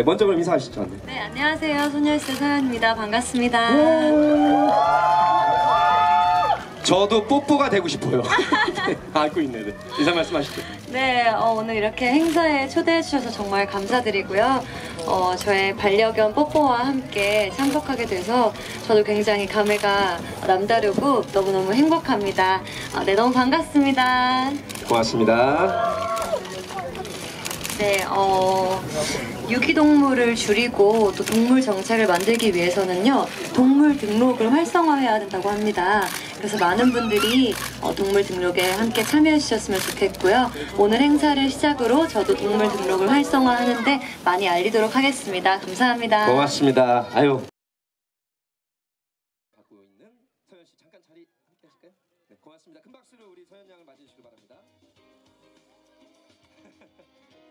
먼저 그럼 인사하시죠. 네. 네, 안녕하세요. 소녀시대 서연입니다. 반갑습니다. 저도 뽀뽀가 되고 싶어요. 네, 알고 있네. 네. 인사 말씀하시죠. 네, 어, 오늘 이렇게 행사에 초대해 주셔서 정말 감사드리고요. 어, 저의 반려견 뽀뽀와 함께 참석하게 돼서 저도 굉장히 감회가 남다르고 너무너무 행복합니다. 어, 네, 너무 반갑습니다. 고맙습니다. 네, 어, 유기동물을 줄이고 또 동물 정책을 만들기 위해서는요, 동물 등록을 활성화해야 된다고 합니다. 그래서 많은 분들이 어, 동물 등록에 함께 참여해 주셨으면 좋겠고요. 오늘 행사를 시작으로 저도 동물 등록을 활성화하는데 많이 알리도록 하겠습니다. 감사합니다. 고맙습니다. 아유. 갖고 있는 서현 씨 잠깐 자리 함께 하실까요? 네, 고맙습니다. 큰 박수로 우리 서현 양을 맞이해 주시기 바랍니다.